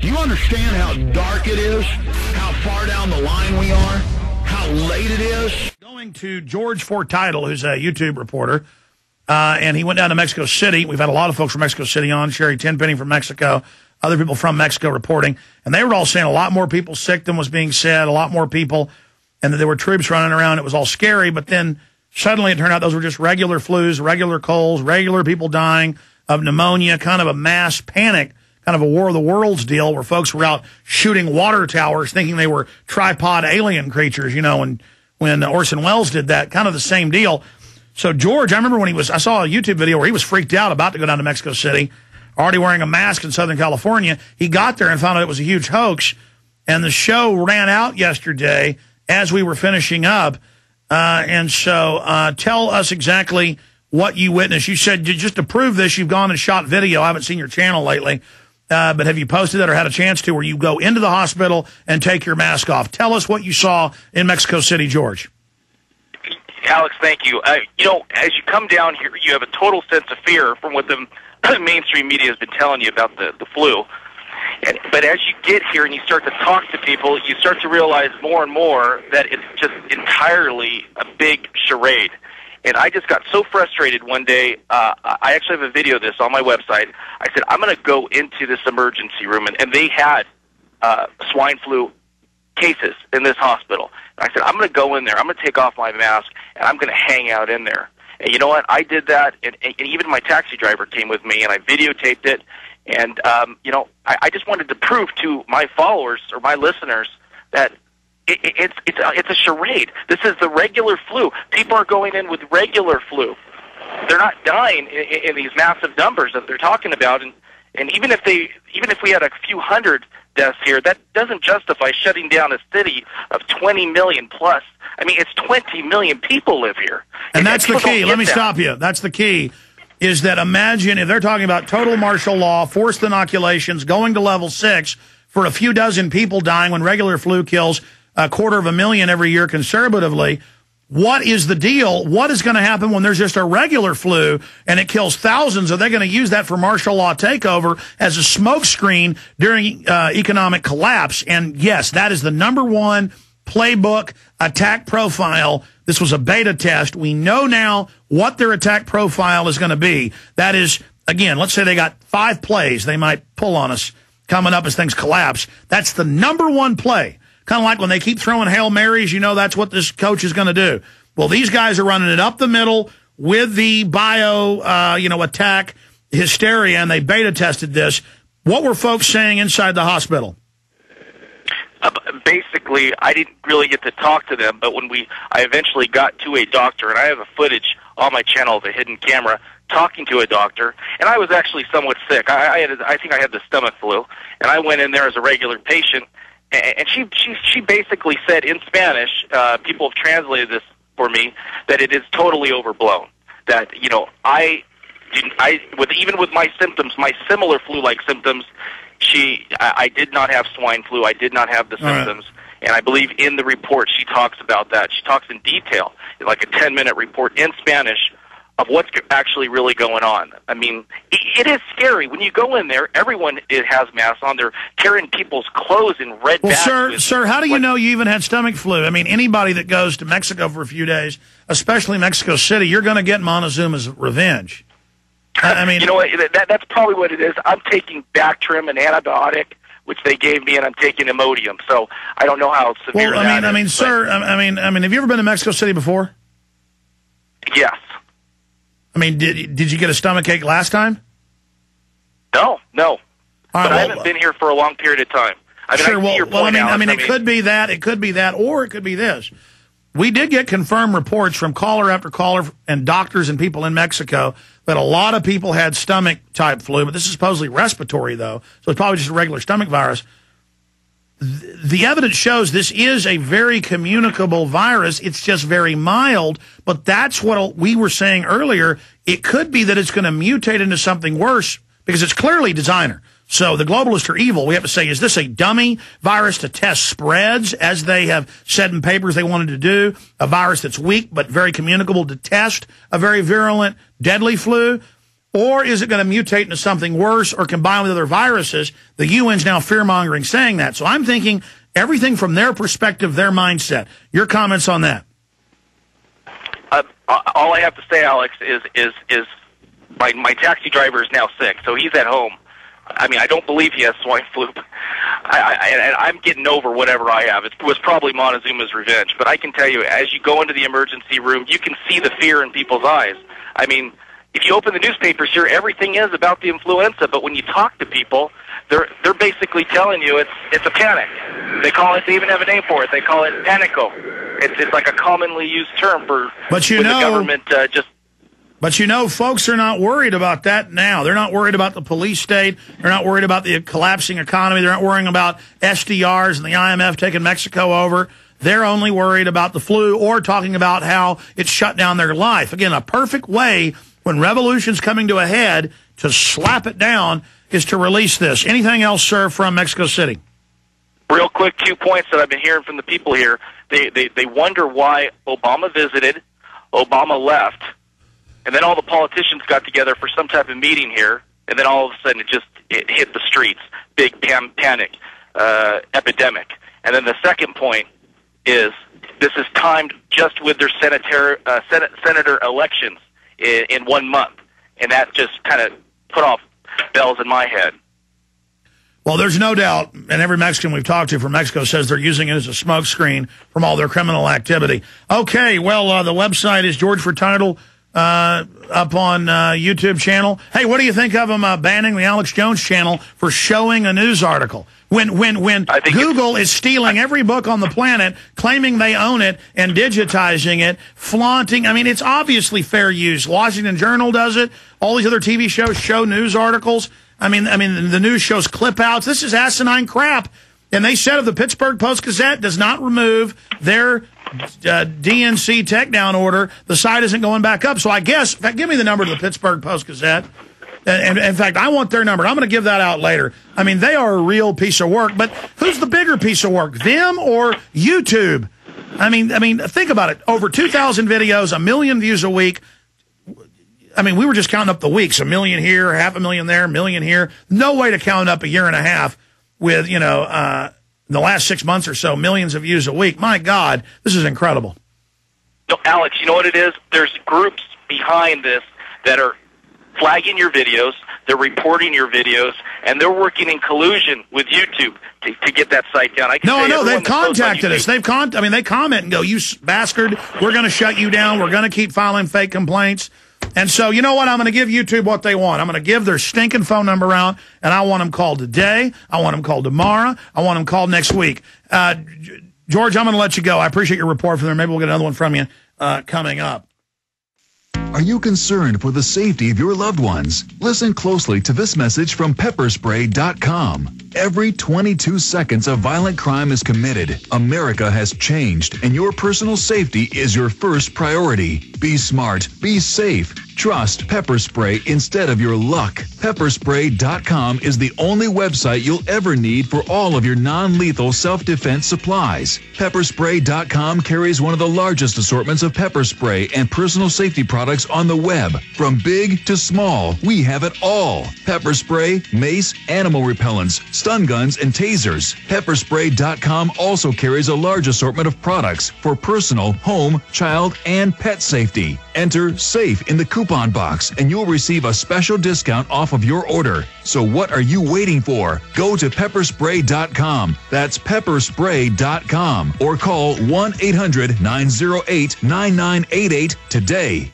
Do you understand how dark it is? How far down the line we are? How late it is? Going to George Fort Title, who's a YouTube reporter, uh, and he went down to Mexico City. We've had a lot of folks from Mexico City on, Sherri Tenpenny from Mexico, other people from Mexico reporting, and they were all saying a lot more people sick than was being said, a lot more people, and that there were troops running around. It was all scary, but then suddenly it turned out those were just regular flus, regular colds, regular people dying of pneumonia, kind of a mass panic kind of a War of the Worlds deal where folks were out shooting water towers thinking they were tripod alien creatures, you know, and when Orson Welles did that, kind of the same deal. So George, I remember when he was, I saw a YouTube video where he was freaked out about to go down to Mexico City, already wearing a mask in Southern California. He got there and found out it was a huge hoax. And the show ran out yesterday as we were finishing up. Uh, and so uh, tell us exactly what you witnessed. You said just to prove this, you've gone and shot video. I haven't seen your channel lately. Uh, but have you posted that or had a chance to where you go into the hospital and take your mask off? Tell us what you saw in Mexico City, George. Alex, thank you. Uh, you know, as you come down here, you have a total sense of fear from what the mainstream media has been telling you about the, the flu. And, but as you get here and you start to talk to people, you start to realize more and more that it's just entirely a big charade. And I just got so frustrated one day. Uh, I actually have a video of this on my website. I said, I'm going to go into this emergency room. And, and they had uh, swine flu cases in this hospital. And I said, I'm going to go in there. I'm going to take off my mask, and I'm going to hang out in there. And you know what? I did that, and, and even my taxi driver came with me, and I videotaped it. And, um, you know, I, I just wanted to prove to my followers or my listeners that it, it's it's a, it's a charade. This is the regular flu. People are going in with regular flu. They're not dying in, in these massive numbers that they're talking about, and and even if they even if we had a few hundred deaths here, that doesn't justify shutting down a city of 20 million plus. I mean, it's 20 million people live here, and, and that's the key. Let me that. stop you. That's the key. Is that imagine if they're talking about total martial law, forced inoculations, going to level six for a few dozen people dying when regular flu kills a quarter of a million every year conservatively. What is the deal? What is going to happen when there's just a regular flu and it kills thousands? Are they going to use that for martial law takeover as a smokescreen during uh, economic collapse? And yes, that is the number one playbook attack profile. This was a beta test. We know now what their attack profile is going to be. That is, again, let's say they got five plays they might pull on us coming up as things collapse. That's the number one play Kind of like when they keep throwing Hail Marys, you know that's what this coach is going to do. Well, these guys are running it up the middle with the bio, uh, you know, attack hysteria, and they beta tested this. What were folks saying inside the hospital? Uh, basically, I didn't really get to talk to them, but when we, I eventually got to a doctor, and I have a footage on my channel of a hidden camera talking to a doctor, and I was actually somewhat sick. I, I had, I think I had the stomach flu, and I went in there as a regular patient, and she she she basically said in Spanish, uh, people have translated this for me, that it is totally overblown. That you know, I didn't, I with even with my symptoms, my similar flu-like symptoms, she I, I did not have swine flu. I did not have the symptoms. Right. And I believe in the report she talks about that. She talks in detail, like a 10 minute report in Spanish of what's actually really going on. I mean, it, it is scary when you go in there. Everyone it has masks on. They're tearing people's clothes in red. Well, sir, sir, how do you know you even had stomach flu? I mean, anybody that goes to Mexico for a few days, especially Mexico City, you're going to get Montezuma's revenge. I mean, you know what? That, that's probably what it is. I'm taking Bactrim, an antibiotic which they gave me, and I'm taking Imodium. So I don't know how severe. Well, I mean, I mean, is, sir, I mean, I mean, have you ever been to Mexico City before? Yes. I mean, did did you get a stomach ache last time? No, no. Right, but well, I haven't been here for a long period of time. I mean, sure. I well, well, I mean, I mean, it could be that, it could be that, or it could be this. We did get confirmed reports from caller after caller and doctors and people in Mexico that a lot of people had stomach type flu, but this is supposedly respiratory though, so it's probably just a regular stomach virus the evidence shows this is a very communicable virus. It's just very mild, but that's what we were saying earlier. It could be that it's going to mutate into something worse because it's clearly designer. So the globalists are evil. We have to say, is this a dummy virus to test spreads, as they have said in papers they wanted to do? A virus that's weak but very communicable to test a very virulent, deadly flu? Or is it going to mutate into something worse or combine with other viruses? The UN's now fear mongering saying that. So I'm thinking everything from their perspective, their mindset. Your comments on that? Uh, all I have to say, Alex, is is is my my taxi driver is now sick, so he's at home. I mean, I don't believe he has swine flu. I, I, and I'm getting over whatever I have. It was probably Montezuma's revenge. But I can tell you, as you go into the emergency room, you can see the fear in people's eyes. I mean, if you open the newspapers here, everything is about the influenza. But when you talk to people, they're they're basically telling you it's it's a panic. They call it. They even have a name for it. They call it panico. It's it's like a commonly used term for. But you know, the government uh, just but you know, folks are not worried about that now. They're not worried about the police state. They're not worried about the collapsing economy. They're not worrying about SDRs and the IMF taking Mexico over. They're only worried about the flu or talking about how it shut down their life. Again, a perfect way when revolution's coming to a head to slap it down is to release this. Anything else, sir, from Mexico City? Real quick, two points that I've been hearing from the people here. They, they, they wonder why Obama visited, Obama left, and then all the politicians got together for some type of meeting here, and then all of a sudden it just it hit the streets, big panic, uh, epidemic. And then the second point is this is timed just with their senator uh, Senate, senator elections in, in one month, and that just kind of put off bells in my head. Well, there's no doubt, and every Mexican we've talked to from Mexico says they're using it as a smokescreen from all their criminal activity. Okay, well, uh, the website is George for Title uh, up on uh, YouTube channel. Hey, what do you think of them uh, banning the Alex Jones channel for showing a news article? When when when Google is stealing every book on the planet, claiming they own it and digitizing it, flaunting. I mean, it's obviously fair use. Washington Journal does it. All these other TV shows show news articles. I mean, I mean, the news shows clip outs. This is asinine crap. And they said if the Pittsburgh Post Gazette does not remove their uh, DMCA takedown order, the site isn't going back up. So I guess, in fact, give me the number to the Pittsburgh Post Gazette. And, in fact, I want their number. I'm going to give that out later. I mean, they are a real piece of work. But who's the bigger piece of work, them or YouTube? I mean, I mean, think about it. Over 2,000 videos, a million views a week. I mean, we were just counting up the weeks. A million here, half a million there, a million here. No way to count up a year and a half with, you know, uh, in the last six months or so, millions of views a week. My God, this is incredible. No, Alex, you know what it is? There's groups behind this that are flagging your videos, they're reporting your videos, and they're working in collusion with YouTube to, to get that site down. I can no, no, they've contacted us. They've con. I mean, they comment and go, "You bastard, we're going to shut you down. We're going to keep filing fake complaints." And so, you know what? I'm going to give YouTube what they want. I'm going to give their stinking phone number out, and I want them called today. I want them called tomorrow. I want them called next week. Uh, George, I'm going to let you go. I appreciate your report from there. Maybe we'll get another one from you uh, coming up. Are you concerned for the safety of your loved ones? Listen closely to this message from pepperspray.com. Every 22 seconds a violent crime is committed. America has changed and your personal safety is your first priority. Be smart, be safe. Trust pepper spray instead of your luck. Pepperspray.com is the only website you'll ever need for all of your non-lethal self-defense supplies. Pepperspray.com carries one of the largest assortments of pepper spray and personal safety products on the web. From big to small, we have it all. Pepper spray, mace, animal repellents, stun guns, and tasers. Pepperspray.com also carries a large assortment of products for personal, home, child, and pet safety. Enter SAFE in the coupon box and you'll receive a special discount off of your order. So what are you waiting for? Go to pepperspray.com. That's pepperspray.com or call 1 800 908 9988 today.